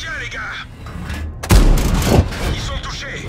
Tiens, les gars. Ils sont touchés.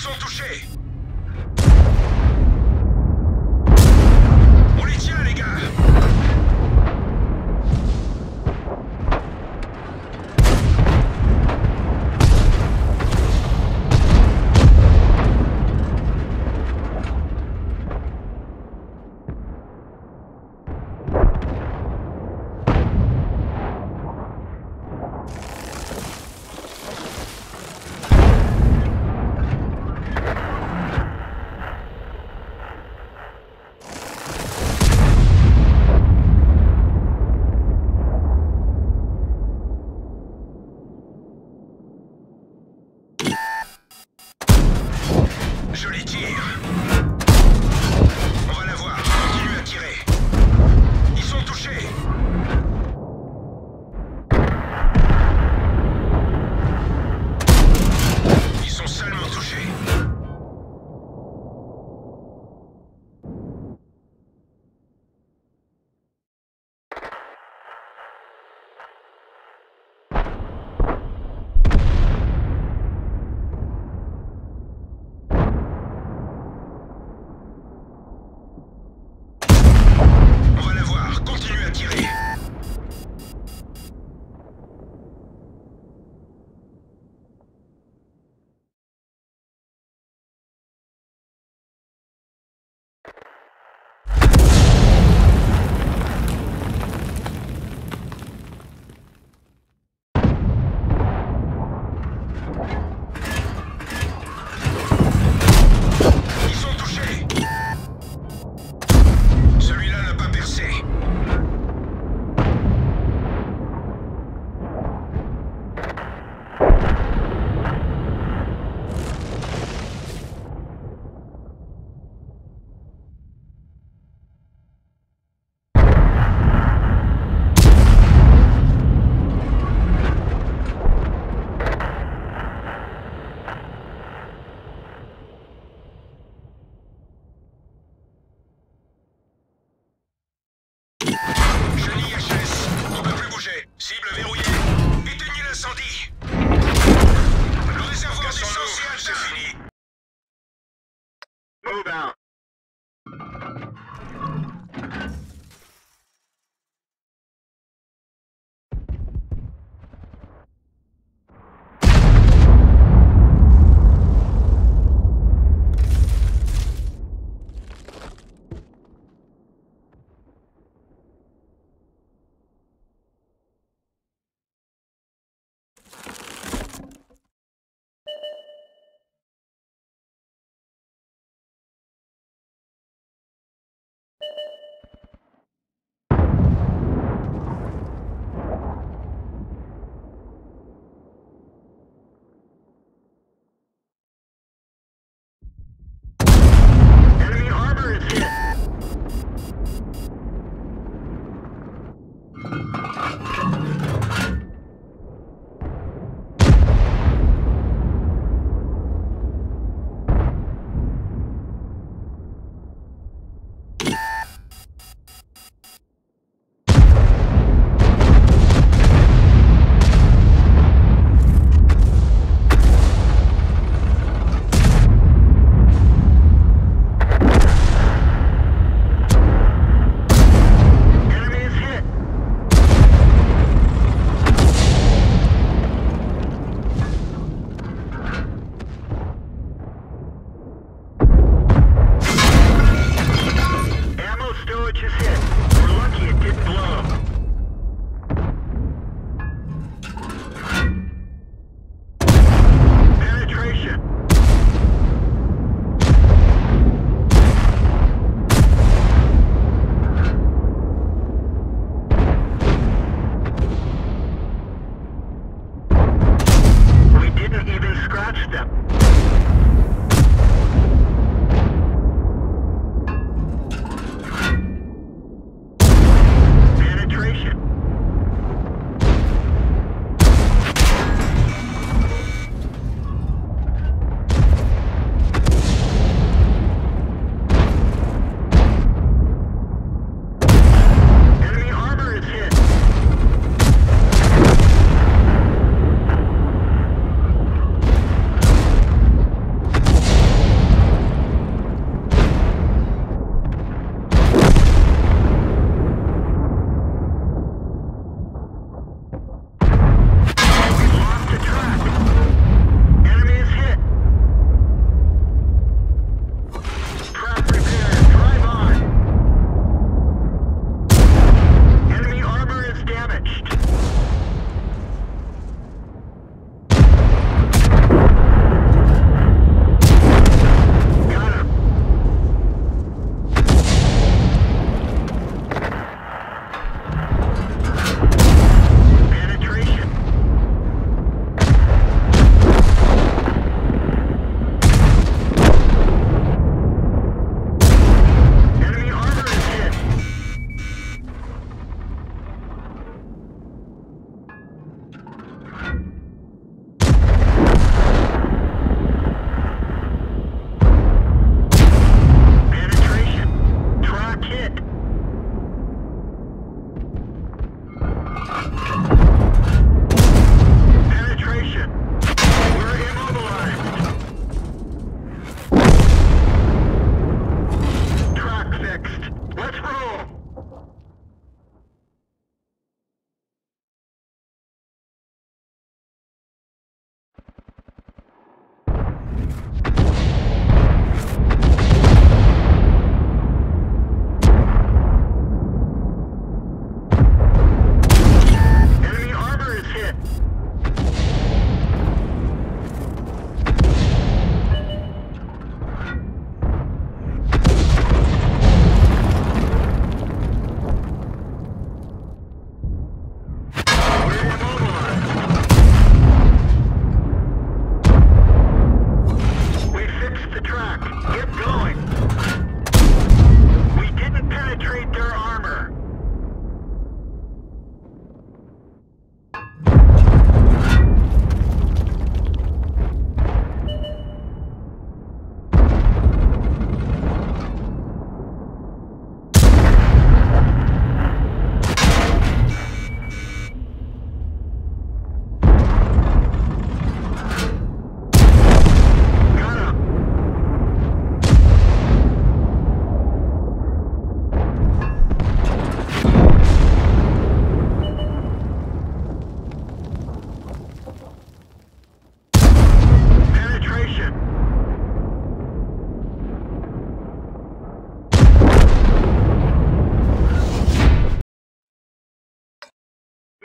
sont touchés.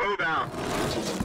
Move out.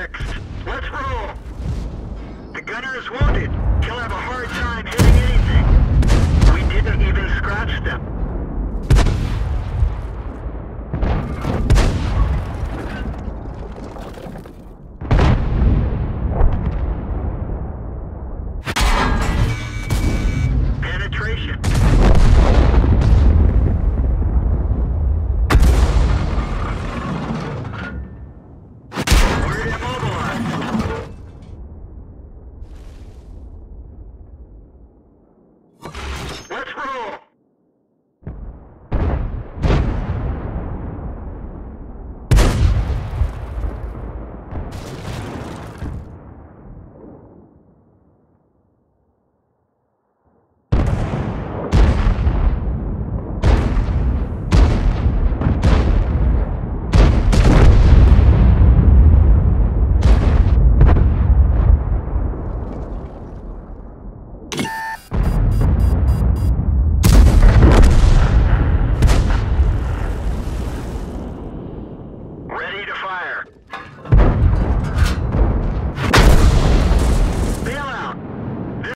fixed. Let's roll! The gunner is wounded. He'll have a hard time hitting anything. We didn't even scratch them.